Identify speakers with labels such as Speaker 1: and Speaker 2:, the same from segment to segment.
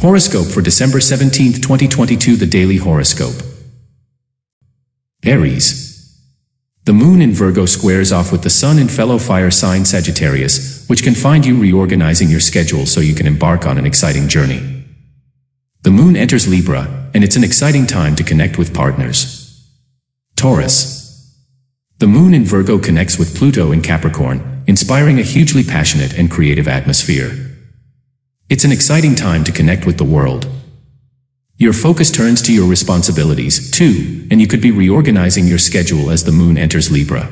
Speaker 1: Horoscope for December 17, 2022 The Daily Horoscope Aries The moon in Virgo squares off with the sun in fellow fire sign Sagittarius, which can find you reorganizing your schedule so you can embark on an exciting journey. The moon enters Libra, and it's an exciting time to connect with partners. Taurus The moon in Virgo connects with Pluto in Capricorn, inspiring a hugely passionate and creative atmosphere. It's an exciting time to connect with the world. Your focus turns to your responsibilities, too, and you could be reorganizing your schedule as the moon enters Libra.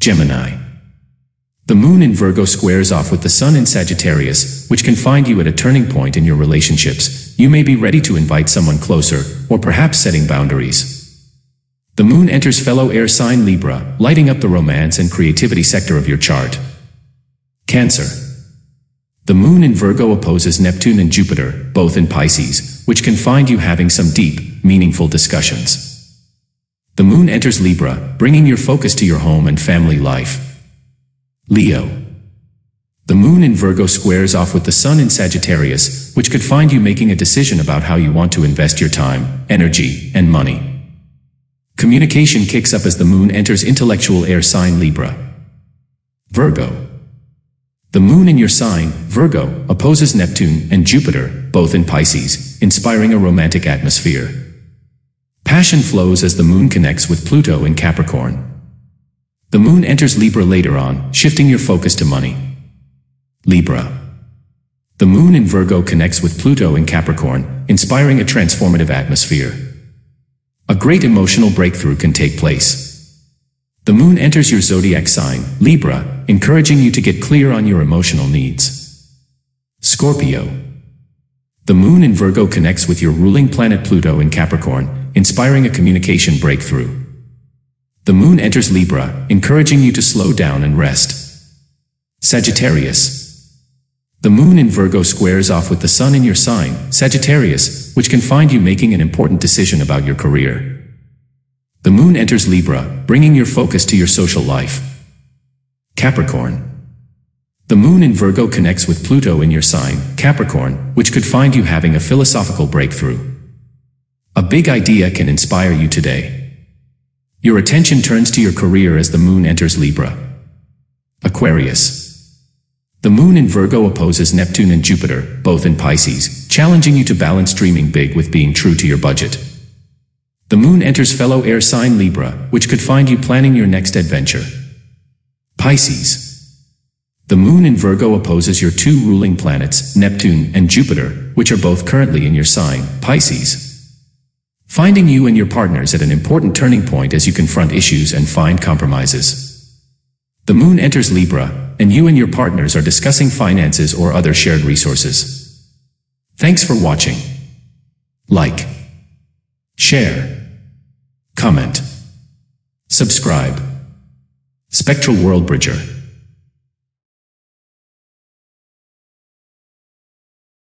Speaker 1: Gemini. The moon in Virgo squares off with the sun in Sagittarius, which can find you at a turning point in your relationships. You may be ready to invite someone closer, or perhaps setting boundaries. The moon enters fellow air sign Libra, lighting up the romance and creativity sector of your chart. Cancer. The moon in Virgo opposes Neptune and Jupiter, both in Pisces, which can find you having some deep, meaningful discussions. The moon enters Libra, bringing your focus to your home and family life. Leo. The moon in Virgo squares off with the sun in Sagittarius, which could find you making a decision about how you want to invest your time, energy, and money. Communication kicks up as the moon enters intellectual air sign Libra. Virgo. The moon in your sign, Virgo, opposes Neptune and Jupiter, both in Pisces, inspiring a romantic atmosphere. Passion flows as the moon connects with Pluto in Capricorn. The moon enters Libra later on, shifting your focus to money. Libra. The moon in Virgo connects with Pluto in Capricorn, inspiring a transformative atmosphere. A great emotional breakthrough can take place. The moon enters your zodiac sign, Libra, encouraging you to get clear on your emotional needs. Scorpio. The moon in Virgo connects with your ruling planet Pluto in Capricorn, inspiring a communication breakthrough. The moon enters Libra, encouraging you to slow down and rest. Sagittarius. The moon in Virgo squares off with the sun in your sign, Sagittarius, which can find you making an important decision about your career. The moon enters Libra, bringing your focus to your social life. Capricorn. The moon in Virgo connects with Pluto in your sign, Capricorn, which could find you having a philosophical breakthrough. A big idea can inspire you today. Your attention turns to your career as the moon enters Libra. Aquarius. The moon in Virgo opposes Neptune and Jupiter, both in Pisces, challenging you to balance dreaming big with being true to your budget. The moon enters fellow air sign Libra, which could find you planning your next adventure. Pisces. The moon in Virgo opposes your two ruling planets, Neptune and Jupiter, which are both currently in your sign, Pisces. Finding you and your partners at an important turning point as you confront issues and find compromises. The moon enters Libra, and you and your partners are discussing finances or other shared resources. Thanks for watching. Like. Share. Comment. Subscribe. Spectral Worldbridger.